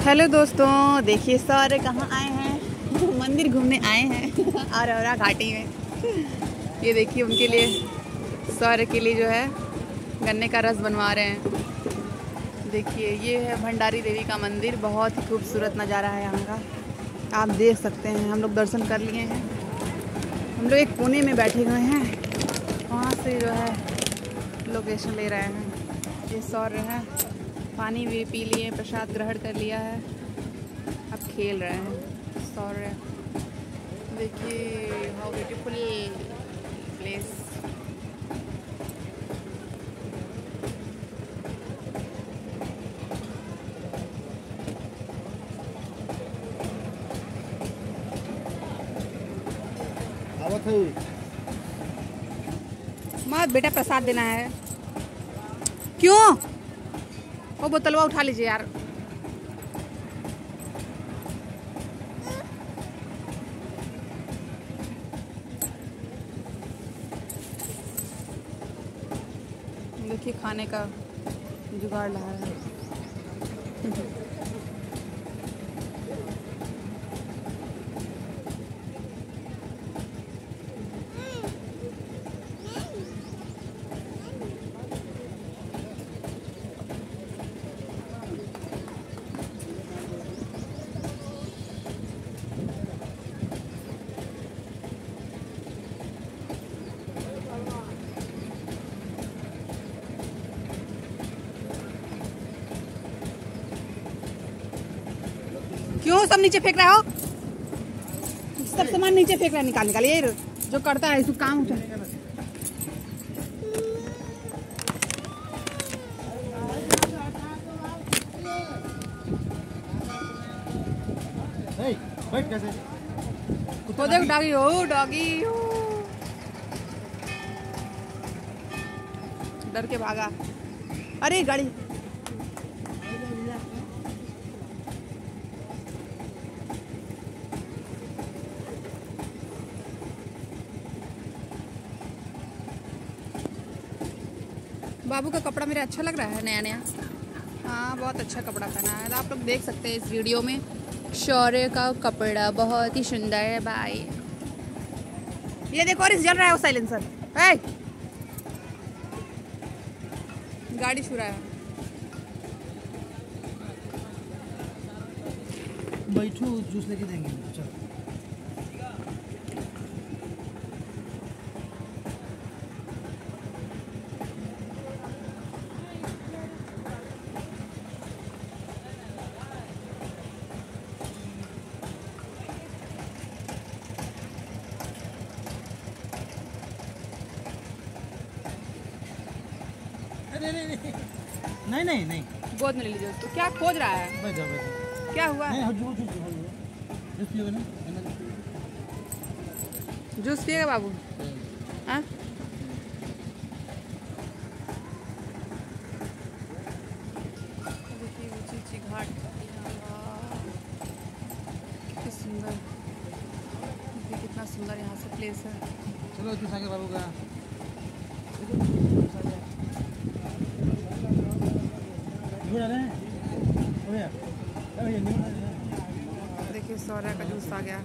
Hello दोस्तों, देखिए सारे कहाँ आए हैं? मंदिर घूमने आए हैं और घाटी में। ये देखिए उनके लिए, सारे के लिए जो है, गन्ने का रस बनवा रहे हैं। देखिए, ये है भंडारी देवी का मंदिर, बहुत ही खूबसूरत नज़ारा है यहाँ का। आप देख सकते हैं, हम लोग दर्शन कर लिए हैं। हम लोग एक कोने में बैठे हुए हैं, वहाँ से जो है, लोकेशन ले रहे हैं। ये सौर है। पानी भी पी लिए प्रसाद ग्रहण कर लिया है। अब खेल रहे हैं सौर्य देखिए हाउ ब्यूटीफुल प्लेस मत बेटा प्रसाद देना है। क्यों? वो बोतलवा उठा लीजिए यार। देखिए खाने का जुगाड़ लगा रहा है। क्यों सब नीचे फेंक रहा हो? सब सामान नीचे फेंक रहा है निकाल निकाल ये जो करता है इसको काम उठा वो देख डॉगी हो डॉगी हो डर के भागा। अरे गाड़ी। बाबू का कपड़ा मेरा अच्छा लग रहा है नया नया। हाँ बहुत अच्छा कपड़ा पहना है। आप लोग देख सकते हैं इस वीडियो में। शौर्य का कपड़ा, बहुत ही सुंदर है भाई। ये देखो, और इस जल रहा है वो साइलेंसर है गाड़ी छू रहा है। बैठो जूस लेके देंगे चलो। नहीं नहीं नहीं। गोद में ले लीजिए उसको। क्या खोज रहा है? बैठ बैठ क्या हुआ? नहीं हजू हजू जूस पियोगे ना? जूस पिएगा बाबू? हाँ? घाट कितनी सुंदर। कितना सुंदर यहाँ से प्लेस है। चलो जूस आगे बाबू का नींबू डाले हो गया हो गया नींबू डाले देखिए सौरा का जूस आ गया।